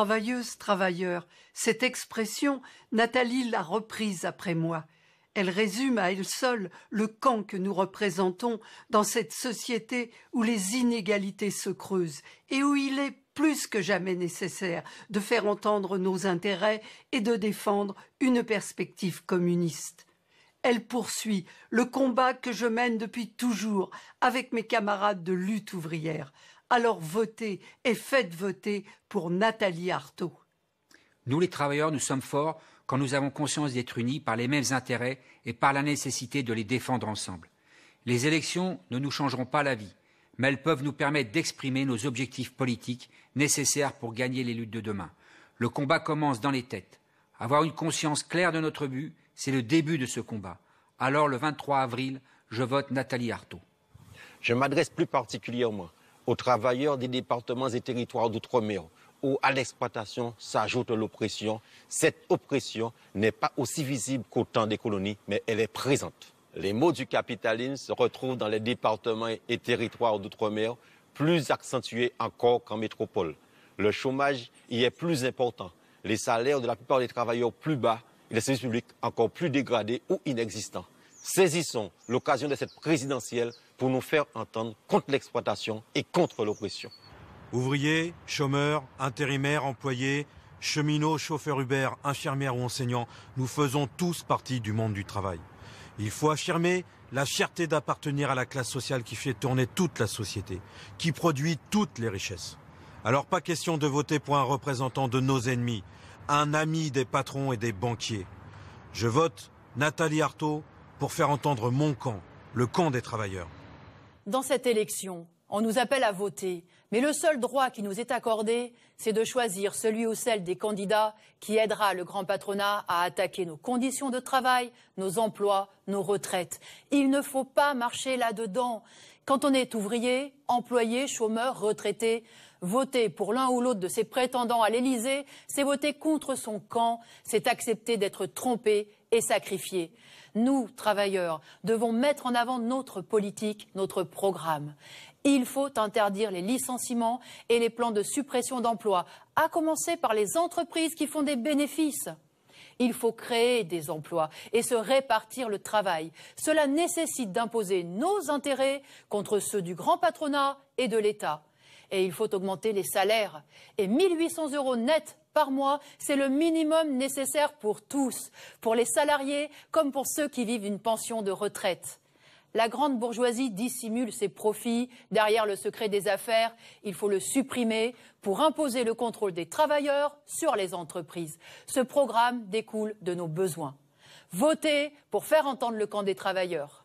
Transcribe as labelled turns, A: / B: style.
A: Travailleuse, travailleur, cette expression, Nathalie l'a reprise après moi. Elle résume à elle seule le camp que nous représentons dans cette société où les inégalités se creusent et où il est plus que jamais nécessaire de faire entendre nos intérêts et de défendre une perspective communiste. Elle poursuit le combat que je mène depuis toujours avec mes camarades de lutte ouvrière. Alors votez et faites voter pour Nathalie Arthaud.
B: Nous les travailleurs, nous sommes forts quand nous avons conscience d'être unis par les mêmes intérêts et par la nécessité de les défendre ensemble. Les élections ne nous changeront pas la vie, mais elles peuvent nous permettre d'exprimer nos objectifs politiques nécessaires pour gagner les luttes de demain. Le combat commence dans les têtes. Avoir une conscience claire de notre but, c'est le début de ce combat. Alors, le 23 avril, je vote Nathalie Arthaud.
C: Je m'adresse plus particulièrement aux travailleurs des départements et territoires d'outre-mer où à l'exploitation s'ajoute l'oppression. Cette oppression n'est pas aussi visible qu'au temps des colonies, mais elle est présente. Les maux du capitalisme se retrouvent dans les départements et territoires d'outre-mer, plus accentués encore qu'en métropole. Le chômage y est plus important, les salaires de la plupart des travailleurs plus bas et les services publics encore plus dégradés ou inexistants. Saisissons l'occasion de cette présidentielle pour nous faire entendre contre l'exploitation et contre l'oppression.
D: Ouvriers, chômeurs, intérimaires, employés, cheminots, chauffeurs Uber, infirmières ou enseignants, nous faisons tous partie du monde du travail. Il faut affirmer la fierté d'appartenir à la classe sociale qui fait tourner toute la société, qui produit toutes les richesses. Alors pas question de voter pour un représentant de nos ennemis, un ami des patrons et des banquiers. Je vote Nathalie Arthaud pour faire entendre mon camp, le camp des travailleurs.
E: Dans cette élection, on nous appelle à voter, mais le seul droit qui nous est accordé, c'est de choisir celui ou celle des candidats qui aidera le grand patronat à attaquer nos conditions de travail, nos emplois, nos retraites. Il ne faut pas marcher là-dedans. Quand on est ouvrier, employé, chômeur, retraité, voter pour l'un ou l'autre de ses prétendants à l'Élysée, c'est voter contre son camp, c'est accepter d'être trompé et sacrifié. Nous, travailleurs, devons mettre en avant notre politique, notre programme. Il faut interdire les licenciements et les plans de suppression d'emplois, à commencer par les entreprises qui font des bénéfices. Il faut créer des emplois et se répartir le travail. Cela nécessite d'imposer nos intérêts contre ceux du grand patronat et de l'État. Et il faut augmenter les salaires. Et 1800 euros nets par mois, c'est le minimum nécessaire pour tous, pour les salariés comme pour ceux qui vivent une pension de retraite. La grande bourgeoisie dissimule ses profits derrière le secret des affaires. Il faut le supprimer pour imposer le contrôle des travailleurs sur les entreprises. Ce programme découle de nos besoins. Votez pour faire entendre le camp des travailleurs.